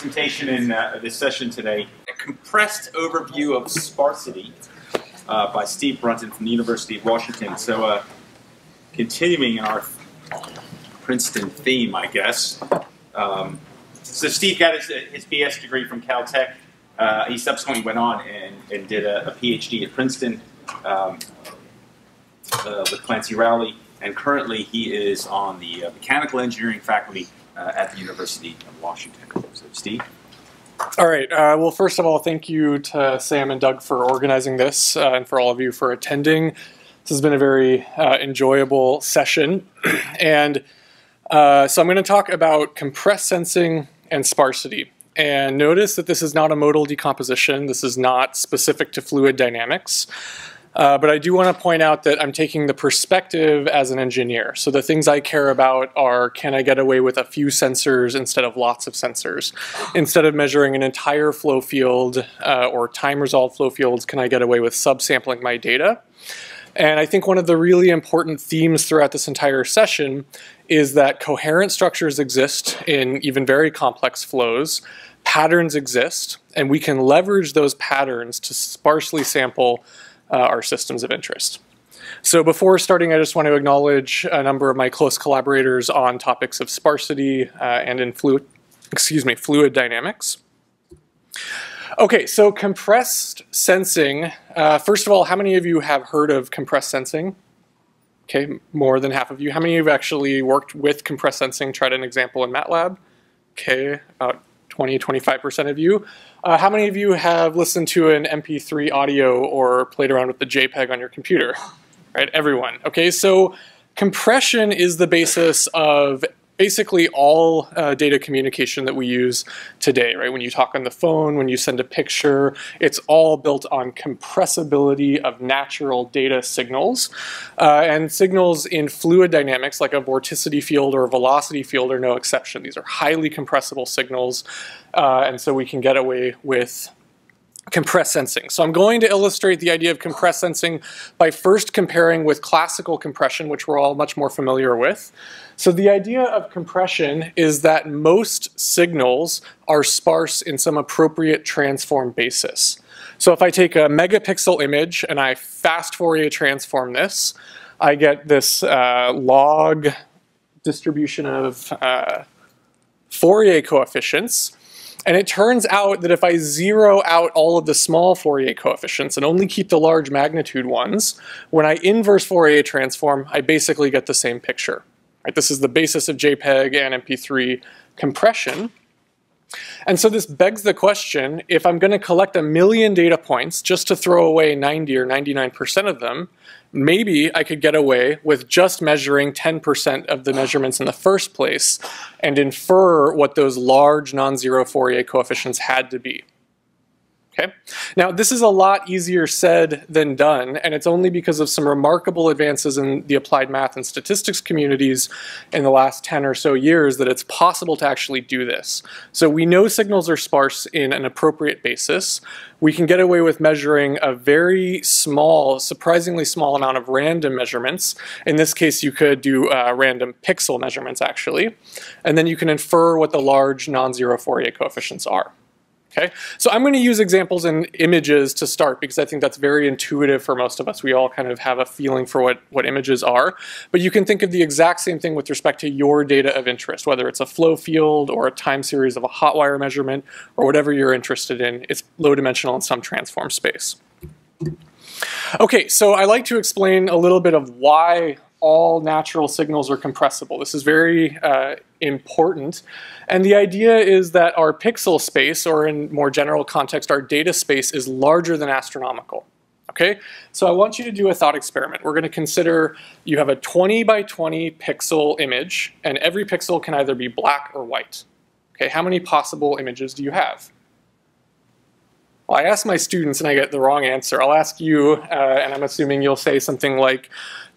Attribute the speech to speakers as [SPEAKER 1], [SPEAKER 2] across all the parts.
[SPEAKER 1] presentation in uh, this session today, a compressed overview of sparsity uh, by Steve Brunton from the University of Washington. So, uh, continuing in our Princeton theme, I guess. Um, so, Steve got his, his BS degree from Caltech. Uh, he subsequently went on and, and did a, a, PhD at Princeton um, uh, with Clancy Rowley, and currently he is on the uh, mechanical engineering faculty uh, at the University of Washington. So, Steve?
[SPEAKER 2] All right. Uh, well, first of all, thank you to Sam and Doug for organizing this uh, and for all of you for attending. This has been a very uh, enjoyable session. and uh, so I'm going to talk about compressed sensing and sparsity. And notice that this is not a modal decomposition. This is not specific to fluid dynamics. Uh, but I do want to point out that I'm taking the perspective as an engineer. So the things I care about are can I get away with a few sensors instead of lots of sensors? Instead of measuring an entire flow field uh, or time resolved flow fields, can I get away with subsampling my data? And I think one of the really important themes throughout this entire session is that coherent structures exist in even very complex flows, patterns exist, and we can leverage those patterns to sparsely sample uh, our systems of interest. So before starting, I just want to acknowledge a number of my close collaborators on topics of sparsity uh, and in fluid, excuse me, fluid dynamics. Okay, so compressed sensing. Uh, first of all, how many of you have heard of compressed sensing? Okay, more than half of you. How many of you have actually worked with compressed sensing, tried an example in MATLAB? Okay, about 20, 25% of you. Uh, how many of you have listened to an MP3 audio or played around with the JPEG on your computer? Right, everyone. Okay, so compression is the basis of basically all uh, data communication that we use today, right? When you talk on the phone, when you send a picture, it's all built on compressibility of natural data signals. Uh, and signals in fluid dynamics, like a vorticity field or a velocity field, are no exception. These are highly compressible signals, uh, and so we can get away with compressed sensing. So I'm going to illustrate the idea of compressed sensing by first comparing with classical compression, which we're all much more familiar with. So the idea of compression is that most signals are sparse in some appropriate transform basis. So if I take a megapixel image and I fast Fourier transform this, I get this uh, log distribution of uh, Fourier coefficients. And it turns out that if I zero out all of the small Fourier coefficients and only keep the large magnitude ones, when I inverse Fourier transform, I basically get the same picture. Right? This is the basis of JPEG and MP3 compression. And so this begs the question, if I'm going to collect a million data points just to throw away 90 or 99% of them, maybe I could get away with just measuring 10% of the measurements in the first place and infer what those large non-zero Fourier coefficients had to be. Okay? Now, this is a lot easier said than done, and it's only because of some remarkable advances in the applied math and statistics communities in the last 10 or so years that it's possible to actually do this. So we know signals are sparse in an appropriate basis. We can get away with measuring a very small, surprisingly small amount of random measurements. In this case, you could do uh, random pixel measurements, actually. And then you can infer what the large non-zero Fourier coefficients are. Okay, so I'm going to use examples and images to start because I think that's very intuitive for most of us. We all kind of have a feeling for what, what images are. But you can think of the exact same thing with respect to your data of interest, whether it's a flow field or a time series of a hot wire measurement or whatever you're interested in. It's low dimensional in some transform space. Okay, so I like to explain a little bit of why all natural signals are compressible. This is very uh, important. And the idea is that our pixel space, or in more general context, our data space is larger than astronomical. Okay, so I want you to do a thought experiment. We're going to consider you have a 20 by 20 pixel image, and every pixel can either be black or white. Okay, how many possible images do you have? Well, I ask my students and I get the wrong answer. I'll ask you, uh, and I'm assuming you'll say something like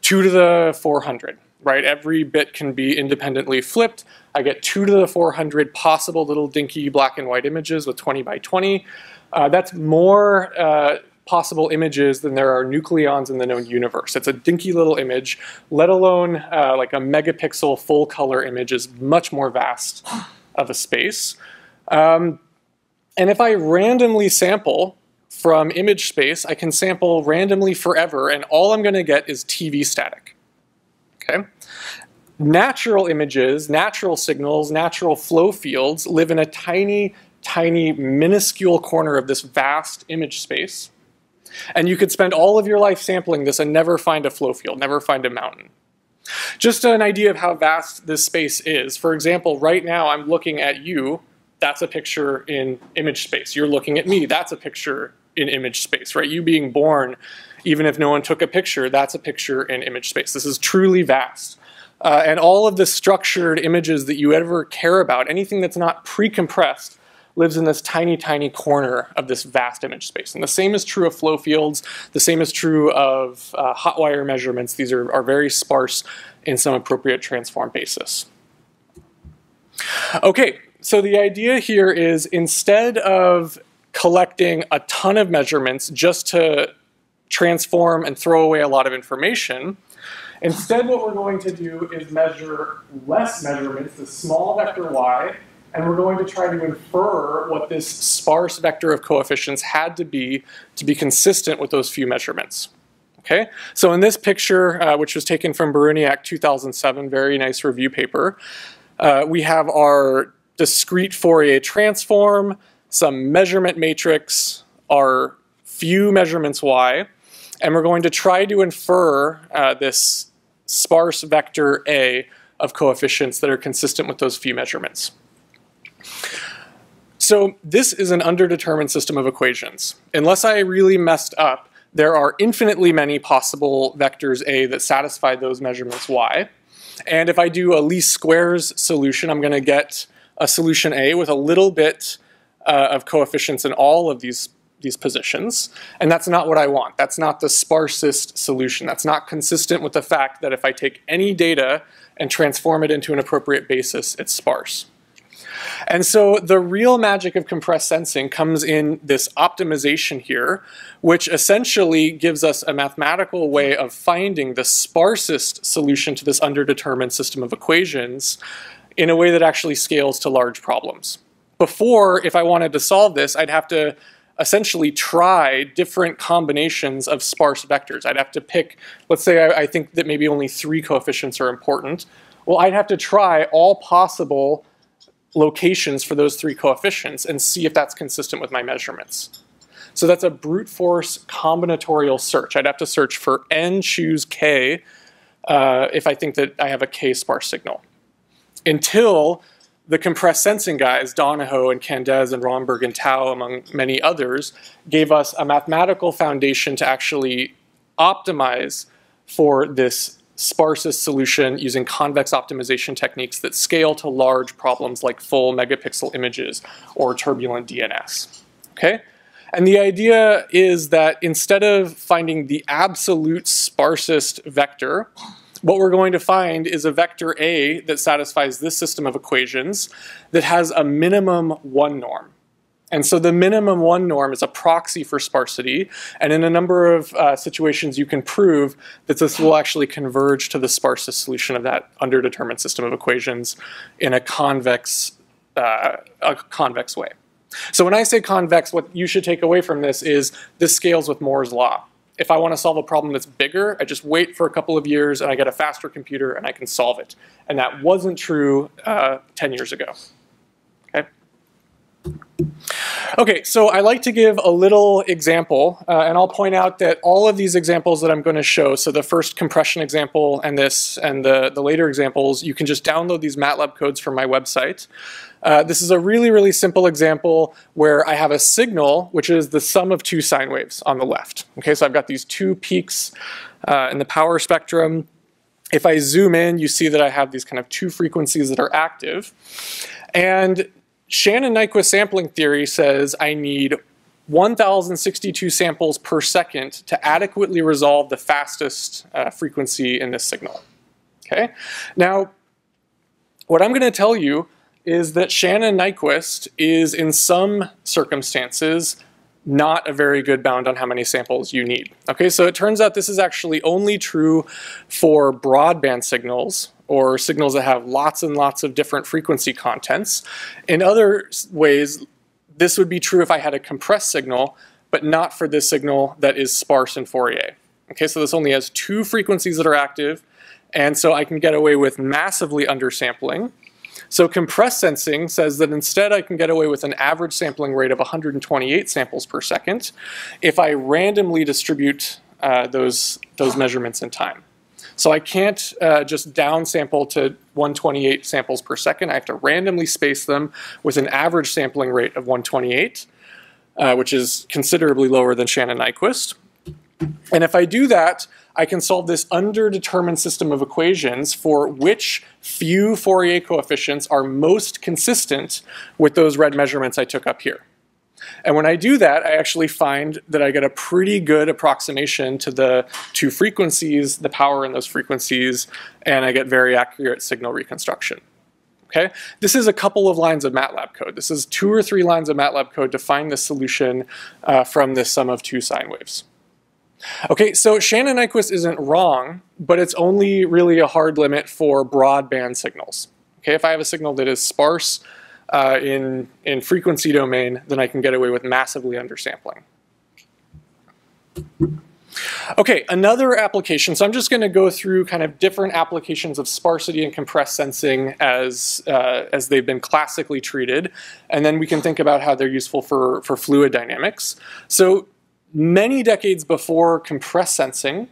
[SPEAKER 2] 2 to the 400, right? Every bit can be independently flipped. I get 2 to the 400 possible little dinky black and white images with 20 by 20. Uh, that's more uh, possible images than there are nucleons in the known universe. It's a dinky little image, let alone uh, like a megapixel full color image is much more vast of a space. Um, and if I randomly sample from image space, I can sample randomly forever, and all I'm going to get is TV static. Okay? Natural images, natural signals, natural flow fields live in a tiny, tiny, minuscule corner of this vast image space. And you could spend all of your life sampling this and never find a flow field, never find a mountain. Just an idea of how vast this space is. For example, right now I'm looking at you. That's a picture in image space. You're looking at me. That's a picture in image space, right? You being born, even if no one took a picture, that's a picture in image space. This is truly vast. Uh, and all of the structured images that you ever care about, anything that's not pre-compressed, lives in this tiny, tiny corner of this vast image space. And the same is true of flow fields. The same is true of uh, hot wire measurements. These are, are very sparse in some appropriate transform basis. Okay, so the idea here is instead of collecting a ton of measurements just to transform and throw away a lot of information, instead what we're going to do is measure less measurements, the small vector y, and we're going to try to infer what this sparse vector of coefficients had to be to be consistent with those few measurements. Okay, so in this picture, uh, which was taken from Baraniuk 2007, very nice review paper, uh, we have our discrete Fourier transform, some measurement matrix, our few measurements y, and we're going to try to infer uh, this sparse vector A of coefficients that are consistent with those few measurements. So this is an underdetermined system of equations. Unless I really messed up, there are infinitely many possible vectors A that satisfy those measurements Y. And if I do a least squares solution, I'm going to get a solution A with a little bit uh, of coefficients in all of these, these positions. And that's not what I want. That's not the sparsest solution. That's not consistent with the fact that if I take any data and transform it into an appropriate basis, it's sparse. And so the real magic of compressed sensing comes in this optimization here, which essentially gives us a mathematical way of finding the sparsest solution to this underdetermined system of equations in a way that actually scales to large problems. Before, if I wanted to solve this, I'd have to essentially try different combinations of sparse vectors. I'd have to pick, let's say I, I, think that maybe only three coefficients are important. Well, I'd have to try all possible locations for those three coefficients and see if that's consistent with my measurements. So that's a brute force combinatorial search. I'd have to search for n choose k uh, if I think that I have a k sparse signal. Until the compressed sensing guys, Donoho and Candes and Romberg and Tao, among many others, gave us a mathematical foundation to actually optimize for this sparsest solution using convex optimization techniques that scale to large problems like full megapixel images or turbulent DNS. Okay? And the idea is that instead of finding the absolute sparsest vector, what we're going to find is a vector A that satisfies this system of equations that has a minimum one norm. And so the minimum one norm is a proxy for sparsity. And in a number of uh, situations, you can prove that this will actually converge to the sparsest solution of that underdetermined system of equations in a convex, uh, a convex way. So when I say convex, what you should take away from this is this scales with Moore's law. If I want to solve a problem that's bigger, I just wait for a couple of years and I get a faster computer and I can solve it. And that wasn't true uh, 10 years ago. Okay, Okay, so I like to give a little example, uh, and I'll point out that all of these examples that I'm going to show, so the first compression example and this, and the, the later examples, you can just download these MATLAB codes from my website. Uh, this is a really, really simple example where I have a signal, which is the sum of two sine waves on the left. Okay, so I've got these two peaks uh, in the power spectrum. If I zoom in, you see that I have these kind of two frequencies that are active. And Shannon-Nyquist sampling theory says I need 1,062 samples per second to adequately resolve the fastest uh, frequency in this signal. Okay. Now, what I'm going to tell you is that Shannon-Nyquist is in some circumstances not a very good bound on how many samples you need. Okay, so it turns out this is actually only true for broadband signals or signals that have lots and lots of different frequency contents. In other ways, this would be true if I had a compressed signal, but not for this signal that is sparse in Fourier. Okay, so this only has two frequencies that are active, and so I can get away with massively undersampling. So compressed sensing says that instead I can get away with an average sampling rate of 128 samples per second if I randomly distribute uh, those, those measurements in time. So I can't uh, just downsample to 128 samples per second. I have to randomly space them with an average sampling rate of 128, uh, which is considerably lower than Shannon-Nyquist. And if I do that, I can solve this underdetermined system of equations for which few Fourier coefficients are most consistent with those red measurements I took up here. And when I do that, I actually find that I get a pretty good approximation to the two frequencies, the power in those frequencies, and I get very accurate signal reconstruction. Okay, this is a couple of lines of MATLAB code. This is two or three lines of MATLAB code to find the solution uh, from this sum of two sine waves. Okay, so Shannon-Nyquist isn't wrong, but it's only really a hard limit for broadband signals. Okay, if I have a signal that is sparse uh, in, in frequency domain, then I can get away with massively undersampling. Okay, another application. So I'm just going to go through kind of different applications of sparsity and compressed sensing as, uh, as they've been classically treated, and then we can think about how they're useful for, for fluid dynamics. So many decades before compressed sensing,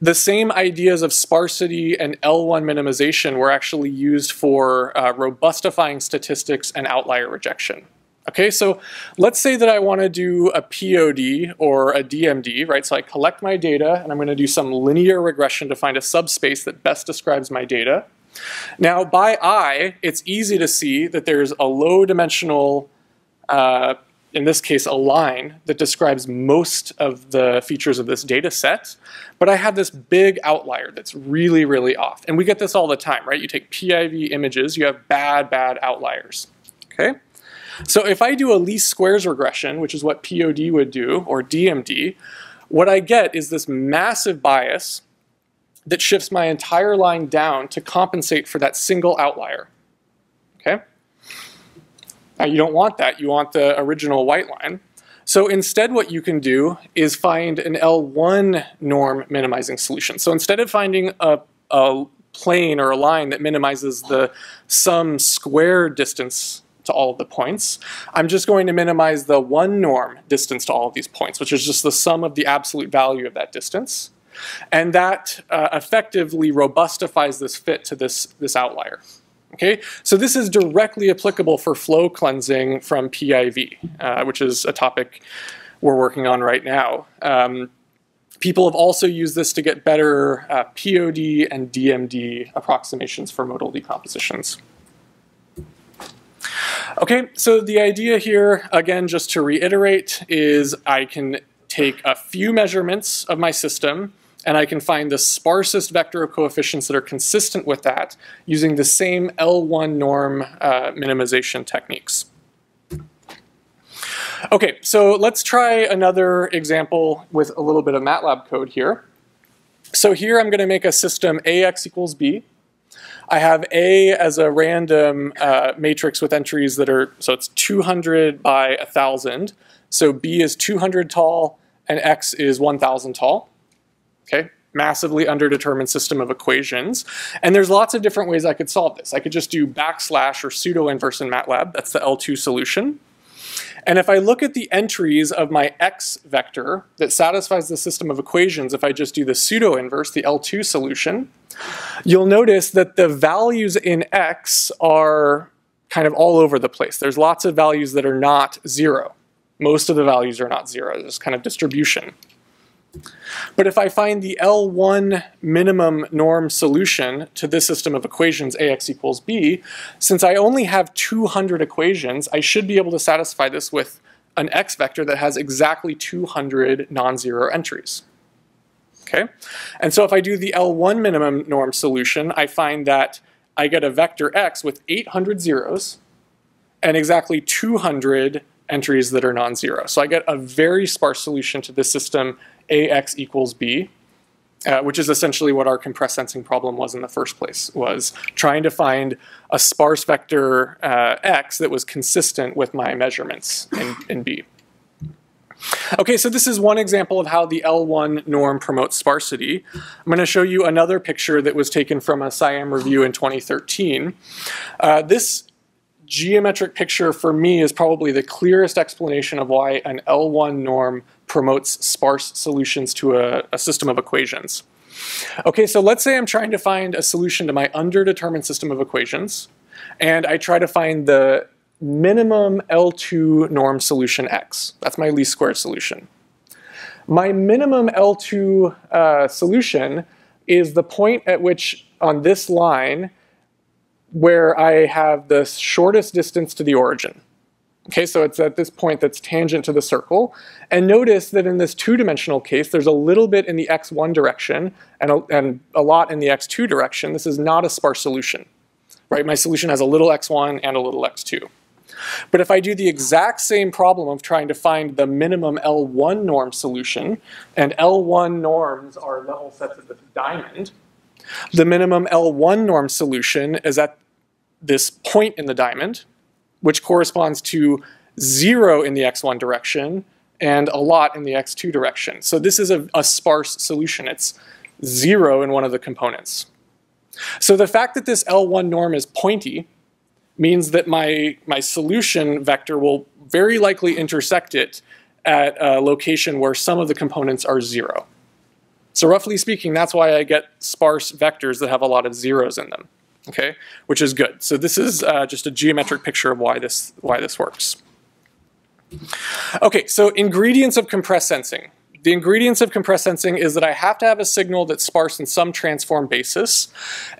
[SPEAKER 2] the same ideas of sparsity and L1 minimization were actually used for uh, robustifying statistics and outlier rejection. Okay, so let's say that I want to do a POD or a DMD, right? So I collect my data and I'm going to do some linear regression to find a subspace that best describes my data. Now, by eye, it's easy to see that there's a low dimensional uh, in this case, a line that describes most of the features of this data set, but I have this big outlier that's really, really off. And we get this all the time, right? You take PIV images, you have bad, bad outliers, okay? So if I do a least squares regression, which is what POD would do, or DMD, what I get is this massive bias that shifts my entire line down to compensate for that single outlier, okay? Now you don't want that, you want the original white line. So instead what you can do is find an L1 norm minimizing solution. So instead of finding a, a plane or a line that minimizes the sum square distance to all of the points, I'm just going to minimize the one norm distance to all of these points, which is just the sum of the absolute value of that distance. And that uh, effectively robustifies this fit to this, this outlier. Okay, so this is directly applicable for flow cleansing from PIV, uh, which is a topic we're working on right now. Um, people have also used this to get better uh, POD and DMD approximations for modal decompositions. Okay, so the idea here, again, just to reiterate, is I can take a few measurements of my system and I can find the sparsest vector of coefficients that are consistent with that using the same L1 norm uh, minimization techniques. Okay, so let's try another example with a little bit of MATLAB code here. So here I'm going to make a system AX equals B. I have A as a random uh, matrix with entries that are, so it's 200 by 1,000. So B is 200 tall and X is 1,000 tall okay? Massively underdetermined system of equations. And there's lots of different ways I could solve this. I could just do backslash or pseudo inverse in MATLAB. That's the L2 solution. And if I look at the entries of my x vector that satisfies the system of equations, if I just do the pseudo inverse, the L2 solution, you'll notice that the values in x are kind of all over the place. There's lots of values that are not zero. Most of the values are not zero. There's kind of distribution. But if I find the L1 minimum norm solution to this system of equations ax equals b, since I only have 200 equations, I should be able to satisfy this with an x vector that has exactly 200 non-zero entries. Okay, and so if I do the L1 minimum norm solution, I find that I get a vector x with 800 zeros and exactly 200 entries that are non-zero. So I get a very sparse solution to this system ax equals b. uh, which is essentially what our compressed sensing problem was in the first place, was trying to find a sparse vector uh, x that was consistent with my measurements in, in B. Okay, so this is one example of how the L1 norm promotes sparsity. I'm going to show you another picture that was taken from a SIAM review in 2013. Uh, this geometric picture for me is probably the clearest explanation of why an L1 norm promotes sparse solutions to a, a system of equations. Okay, so let's say I'm trying to find a solution to my underdetermined system of equations, and I try to find the minimum L2 norm solution x. That's my least squares solution. My minimum L2 uh, solution is the point at which on this line where I have the shortest distance to the origin. Okay, so it's at this point that's tangent to the circle. And notice that in this two-dimensional case, there's a little bit in the x1 direction and a, and a lot in the x2 direction. This is not a sparse solution, right? My solution has a little x1 and a little x2. But if I do the exact same problem of trying to find the minimum L1 norm solution, and L1 norms are level sets of the diamond, the minimum L1 norm solution is at this point in the diamond, which corresponds to zero in the x1 direction and a lot in the x2 direction. So this is a, a sparse solution. It's zero in one of the components. So the fact that this L1 norm is pointy means that my, my solution vector will very likely intersect it at a location where some of the components are zero. So roughly speaking, that's why I get sparse vectors that have a lot of zeros in them, okay, which is good. So this is uh, just a geometric picture of why this, why this works. Okay, so ingredients of compressed sensing. The ingredients of compressed sensing is that I have to have a signal that's sparse in some transform basis.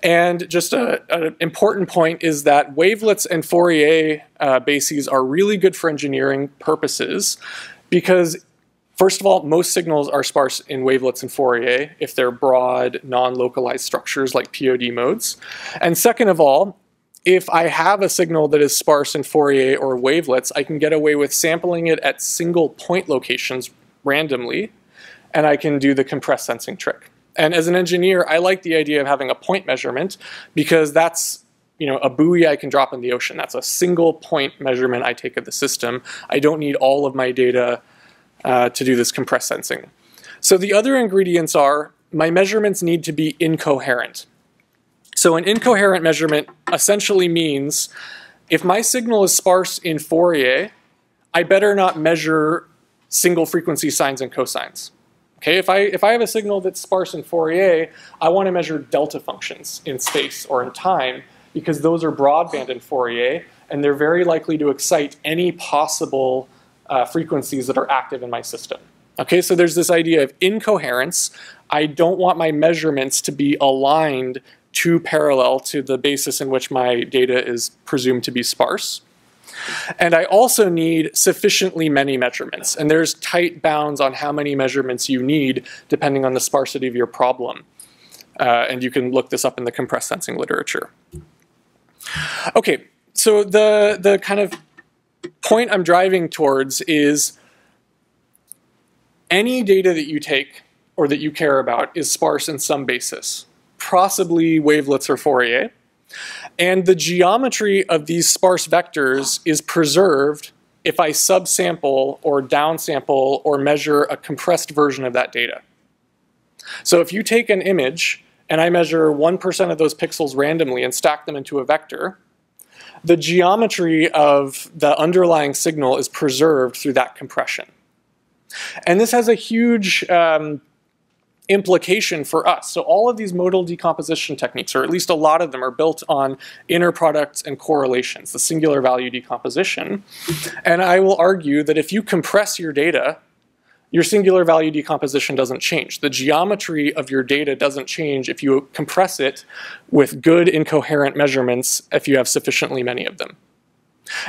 [SPEAKER 2] And just an important point is that wavelets and Fourier uh, bases are really good for engineering purposes because First of all, most signals are sparse in wavelets and Fourier if they're broad, non-localized structures like POD modes. And second of all, if I have a signal that is sparse in Fourier or wavelets, I can get away with sampling it at single point locations randomly, and I can do the compressed sensing trick. And as an engineer, I like the idea of having a point measurement because that's you know, a buoy I can drop in the ocean. That's a single point measurement I take of the system. I don't need all of my data uh, to do this compressed sensing. So the other ingredients are my measurements need to be incoherent. So an incoherent measurement essentially means if my signal is sparse in Fourier, I better not measure single frequency sines and cosines. Okay, if I, if I have a signal that's sparse in Fourier, I want to measure delta functions in space or in time because those are broadband in Fourier and they're very likely to excite any possible uh, frequencies that are active in my system. Okay, so there's this idea of incoherence. I don't want my measurements to be aligned too parallel to the basis in which my data is presumed to be sparse. And I also need sufficiently many measurements. And there's tight bounds on how many measurements you need depending on the sparsity of your problem. Uh, and you can look this up in the compressed sensing literature. Okay, so the, the kind of point I'm driving towards is any data that you take or that you care about is sparse in some basis, possibly wavelets or Fourier. And the geometry of these sparse vectors is preserved if I subsample or downsample or measure a compressed version of that data. So if you take an image and I measure 1% of those pixels randomly and stack them into a vector, the geometry of the underlying signal is preserved through that compression. And this has a huge um, implication for us. So all of these modal decomposition techniques, or at least a lot of them, are built on inner products and correlations, the singular value decomposition. And I will argue that if you compress your data your singular value decomposition doesn't change. The geometry of your data doesn't change if you compress it with good incoherent measurements if you have sufficiently many of them.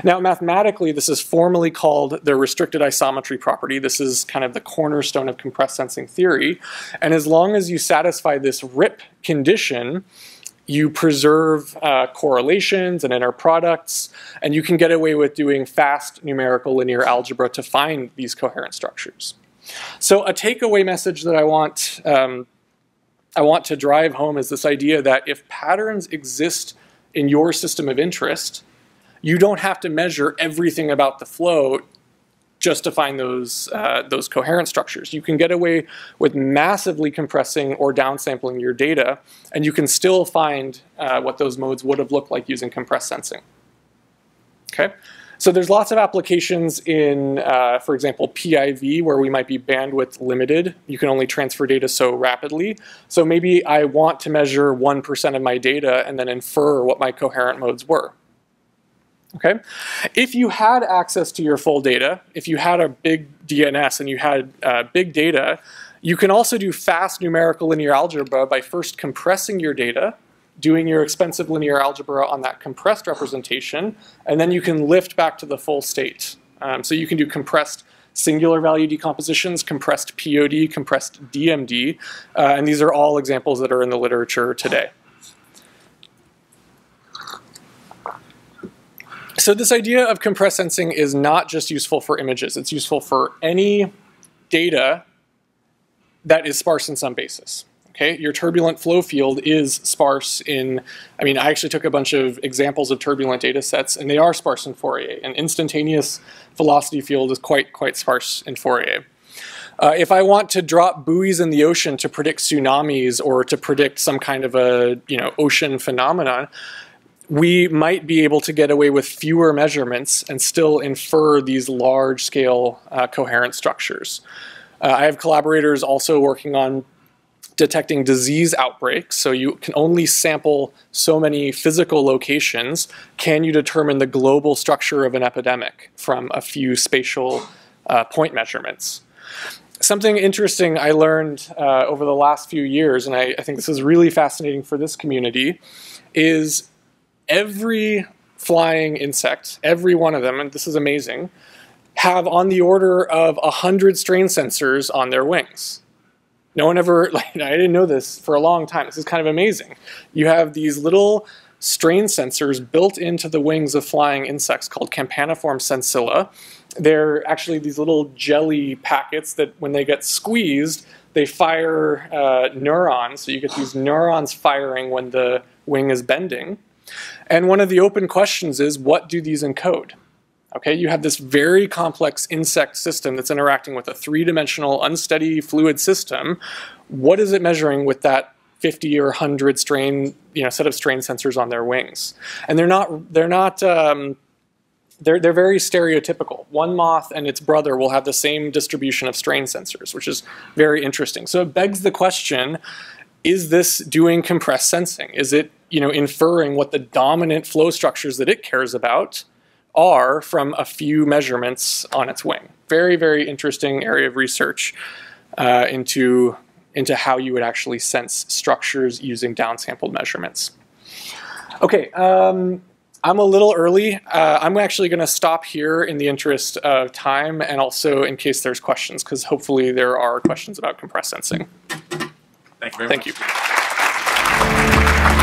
[SPEAKER 2] Now, mathematically, this is formally called the restricted isometry property. This is kind of the cornerstone of compressed sensing theory. And as long as you satisfy this RIP condition, you preserve uh, correlations and inner products, and you can get away with doing fast numerical linear algebra to find these coherent structures. So a takeaway message that I want um, I want to drive home is this idea that if patterns exist in your system of interest, you don't have to measure everything about the flow just to find those, uh, those coherent structures. You can get away with massively compressing or downsampling your data, and you can still find uh, what those modes would have looked like using compressed sensing. Okay, so there's lots of applications in, uh, for example, PIV, where we might be bandwidth limited. You can only transfer data so rapidly. So maybe I want to measure 1% of my data and then infer what my coherent modes were. Okay, if you had access to your full data, if you had a big DNS and you had uh, big data, you can also do fast numerical linear algebra by first compressing your data, doing your expensive linear algebra on that compressed representation, and then you can lift back to the full state. Um, so you can do compressed singular value decompositions, compressed POD, compressed DMD, uh, and these are all examples that are in the literature today. So this idea of compressed sensing is not just useful for images. It's useful for any data that is sparse in some basis. Okay, your turbulent flow field is sparse in, I mean, I actually took a bunch of examples of turbulent data sets and they are sparse in Fourier. An instantaneous velocity field is quite, quite sparse in Fourier. Uh, if I want to drop buoys in the ocean to predict tsunamis or to predict some kind of a, you know, ocean phenomenon, we might be able to get away with fewer measurements and still infer these large scale uh, coherent structures. Uh, I have collaborators also working on detecting disease outbreaks. So you can only sample so many physical locations. Can you determine the global structure of an epidemic from a few spatial uh, point measurements? Something interesting I learned uh, over the last few years, and I, I think this is really fascinating for this community, is every flying insect, every one of them, and this is amazing, have on the order of 100 strain sensors on their wings. No one ever, like, I didn't know this for a long time. This is kind of amazing. You have these little strain sensors built into the wings of flying insects called campaniform sensilla. They're actually these little jelly packets that when they get squeezed, they fire uh, neurons. So you get these neurons firing when the wing is bending. And one of the open questions is, what do these encode? Okay, you have this very complex insect system that's interacting with a three-dimensional unsteady fluid system. What is it measuring with that 50 or 100 strain, you know, set of strain sensors on their wings? And they're not, they're not, um, they're, they're very stereotypical. One moth and its brother will have the same distribution of strain sensors, which is very interesting. So it begs the question, is this doing compressed sensing? Is it you know, inferring what the dominant flow structures that it cares about are from a few measurements on its wing. Very, very interesting area of research uh, into, into how you would actually sense structures using downsampled measurements. Okay, um, I'm a little early. Uh, I'm actually going to stop here in the interest of time and also in case there's questions, because hopefully there are questions about compressed sensing.
[SPEAKER 1] Thank you very
[SPEAKER 2] Thank
[SPEAKER 1] much.
[SPEAKER 2] you.